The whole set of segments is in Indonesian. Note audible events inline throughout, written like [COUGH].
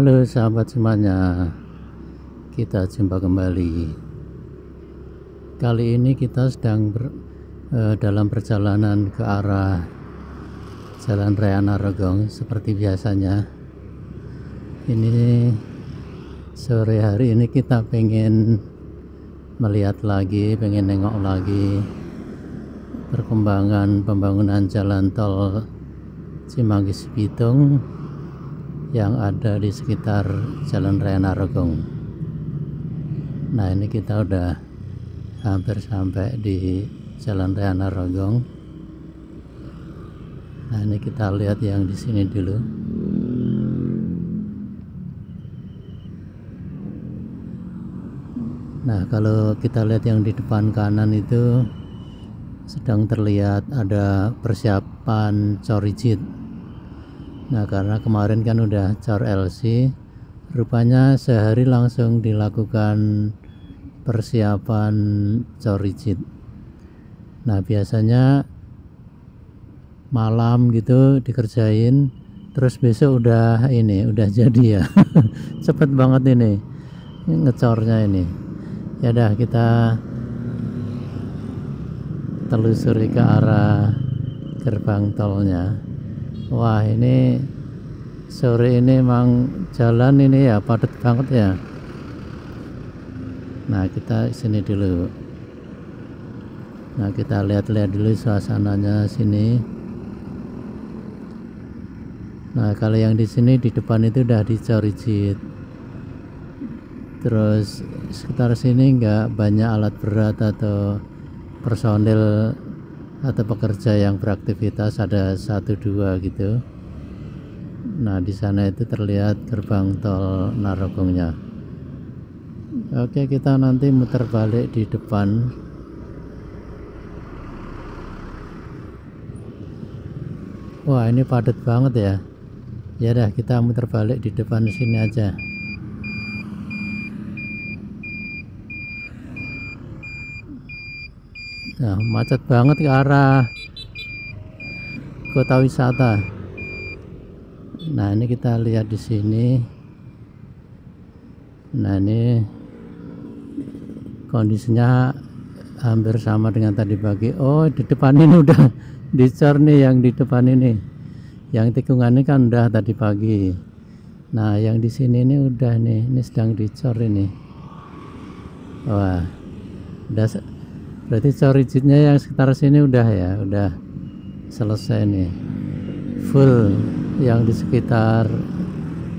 Halo sahabat semuanya, kita jumpa kembali. Kali ini kita sedang ber, eh, dalam perjalanan ke arah Jalan Raya Narogong seperti biasanya. Ini sore hari ini kita pengen melihat lagi, pengen nengok lagi perkembangan pembangunan jalan tol Cimanggis Bitung yang ada di sekitar Jalan Raya Narogong. Nah ini kita udah hampir sampai di Jalan Raya Narogong. Nah ini kita lihat yang di sini dulu. Nah kalau kita lihat yang di depan kanan itu sedang terlihat ada persiapan corijit Nah karena kemarin kan udah cor LC Rupanya sehari langsung dilakukan persiapan cor rigid. Nah biasanya malam gitu dikerjain Terus besok udah ini udah jadi ya. [LAUGHS] Cepet banget ini ngecornya ini. Ya dah kita telusuri ke arah gerbang tolnya wah ini sore ini emang jalan ini ya padat banget ya. Nah kita sini dulu. Nah kita lihat-lihat dulu suasananya sini. Nah kalau yang di sini di depan itu udah dicorijit terus sekitar sini enggak banyak alat berat atau personil atau pekerja yang beraktivitas ada satu dua gitu. Nah di sana itu terlihat gerbang tol Narogongnya. Oke kita nanti muter balik di depan. Wah ini padat banget ya. Ya dah kita muter balik di depan sini aja Nah, macet banget ke arah kota wisata. Nah, ini kita lihat di sini. Nah, ini kondisinya hampir sama dengan tadi pagi. Oh, di depan ini udah [LAUGHS] dicor nih yang di depan ini. Yang tikungan ini kan udah tadi pagi. Nah, yang di sini ini udah nih, ini sedang dicor ini. Wah, udah berarti corijitnya yang sekitar sini udah ya udah selesai nih. Full yang di sekitar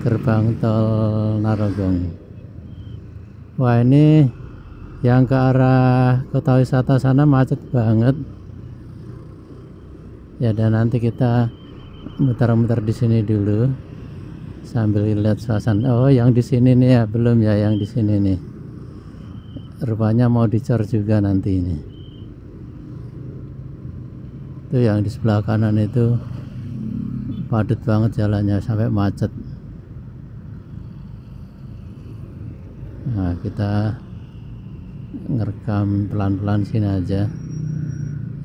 gerbang tol Narogong. Wah ini yang ke arah kota wisata sana macet banget. Ya dan nanti kita muter-muter di sini dulu sambil lihat suasana. Oh yang di sini nih ya belum ya yang di sini nih rupanya mau dicor juga nanti ini. Itu yang di sebelah kanan itu padat banget jalannya sampai macet. Nah kita ngerekam pelan-pelan sini aja.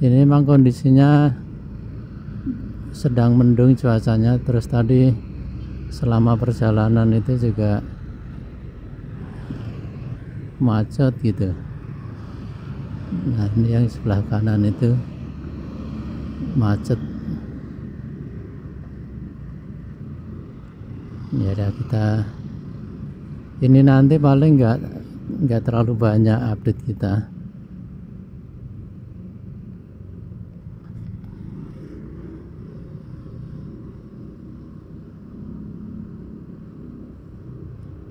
Ini memang kondisinya sedang mendung cuacanya. Terus tadi selama perjalanan itu juga macet gitu. Nah ini yang sebelah kanan itu macet. Ya udah kita ini nanti paling nggak nggak terlalu banyak update kita.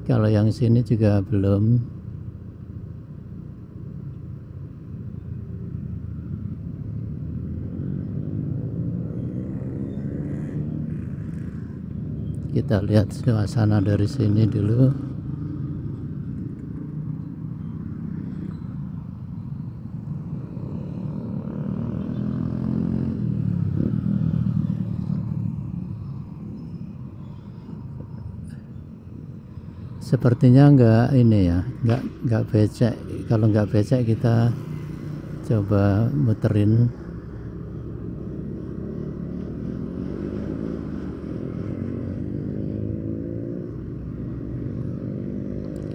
Kalau yang sini juga belum kita lihat suasana dari sini dulu. Sepertinya enggak ini ya enggak enggak becek. Kalau enggak becek kita coba muterin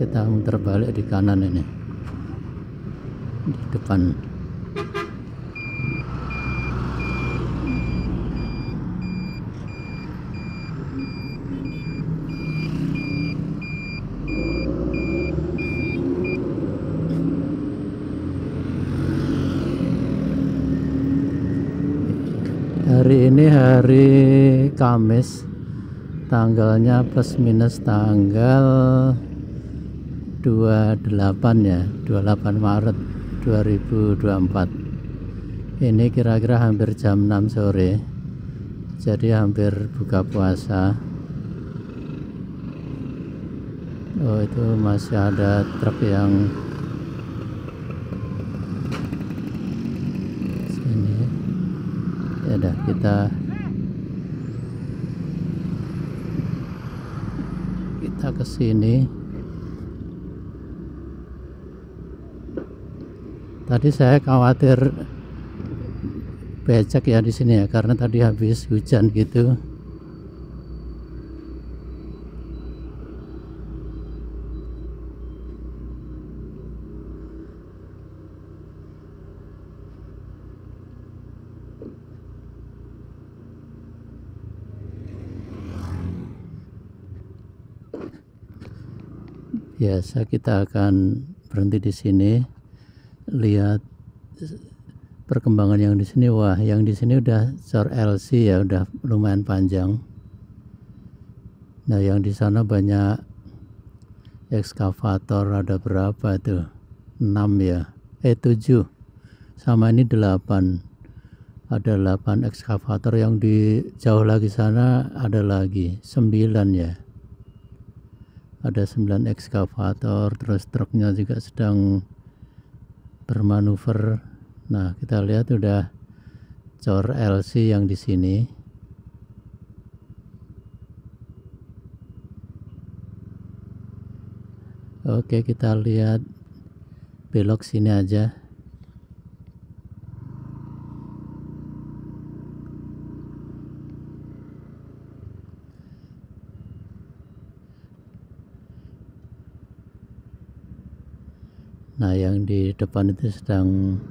kita muter balik di kanan ini. Di depan. Hari ini hari Kamis tanggalnya plus minus tanggal 28 ya 28 Maret 2024 ini kira-kira hampir jam 6 sore jadi hampir buka puasa. Oh itu masih ada truk yang sini. Ya udah kita kita ke sini tadi saya khawatir becek ya di sini ya karena tadi habis hujan gitu. Biasa kita akan berhenti di sini lihat perkembangan yang di sini. Wah yang di sini udah cor LC ya udah lumayan panjang. Nah yang di sana banyak ekskavator ada berapa tuh? 6 ya? Eh 7 sama ini 8 ada 8 ekskavator yang di jauh lagi sana ada lagi. 9 ya? Ada 9 ekskavator terus truknya juga sedang bermanuver. Nah kita lihat udah cor LC yang di sini. Oke kita lihat belok sini aja Nah, yang di depan itu sedang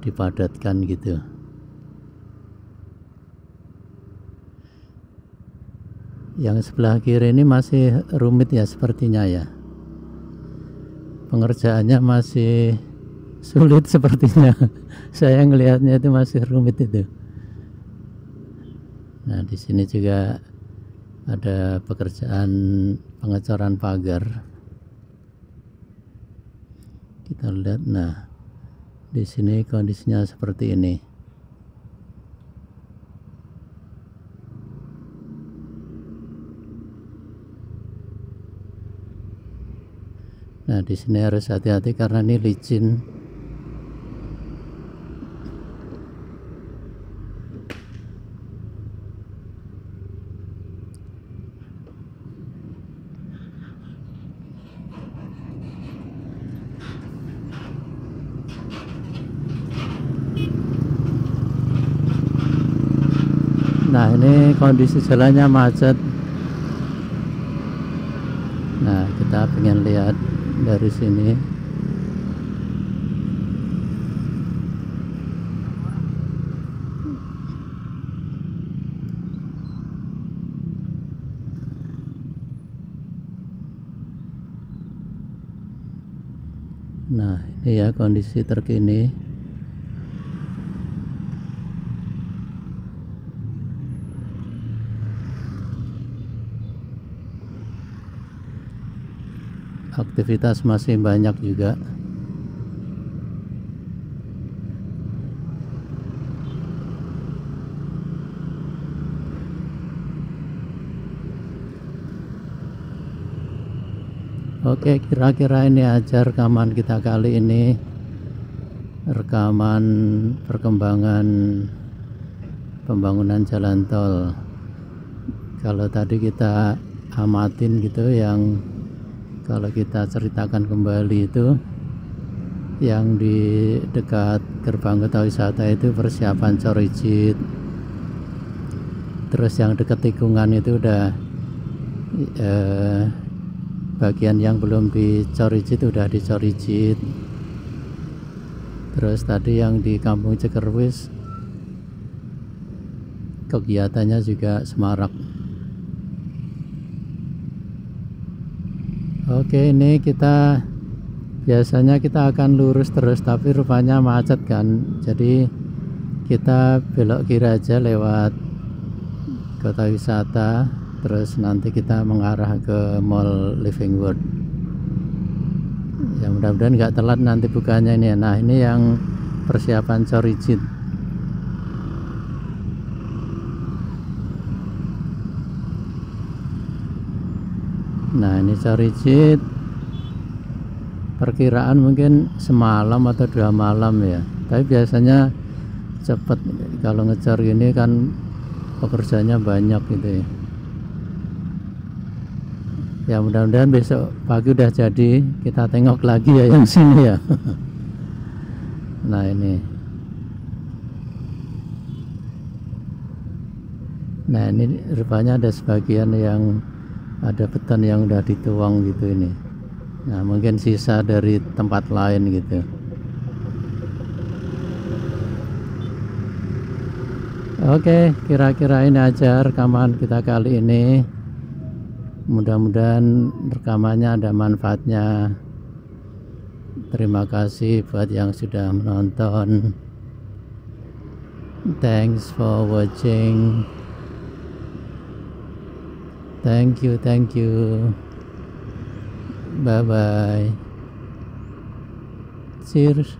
dipadatkan gitu. Yang sebelah kiri ini masih rumit ya sepertinya ya. Pengerjaannya masih sulit [LAUGHS] sepertinya. Saya ngelihatnya itu masih rumit itu. Nah, di sini juga ada pekerjaan pengecoran pagar kita lihat nah di sini kondisinya seperti ini. Nah di sini harus hati-hati karena ini licin Nah ini kondisi jalannya macet. Nah kita pengen lihat dari sini. Nah ini ya kondisi terkini aktivitas masih banyak juga. Oke kira-kira ini aja rekaman kita kali ini. Rekaman perkembangan pembangunan jalan tol. Kalau tadi kita amatin gitu yang kalau kita ceritakan kembali itu yang di dekat gerbang wisata itu persiapan coricit terus yang dekat tikungan itu udah eh, bagian yang belum dicorijit udah dicorijit terus tadi yang di kampung Cekerwis kegiatannya juga semarak oke ini kita biasanya kita akan lurus terus tapi rupanya macet kan. Jadi kita belok kiri aja lewat kota wisata terus nanti kita mengarah ke mall Living World. Ya mudah-mudahan nggak telat nanti bukanya ini ya. nah ini yang persiapan corijit nah ini corijit perkiraan mungkin semalam atau dua malam ya. Tapi biasanya cepet. Kalau ngejar gini kan pekerjanya banyak gitu ya. Ya mudah-mudahan besok pagi udah jadi. Kita tengok lagi ya yang sini ya. Nah ini. Nah ini rupanya ada sebagian yang ada beton yang udah dituang gitu ini nah mungkin sisa dari tempat lain gitu Oke, kira-kira ini aja rekaman kita kali ini. Mudah-mudahan rekamannya ada manfaatnya. Terima kasih buat yang sudah menonton. Thanks for watching. Thank you, thank you. Bye bye. Cheers.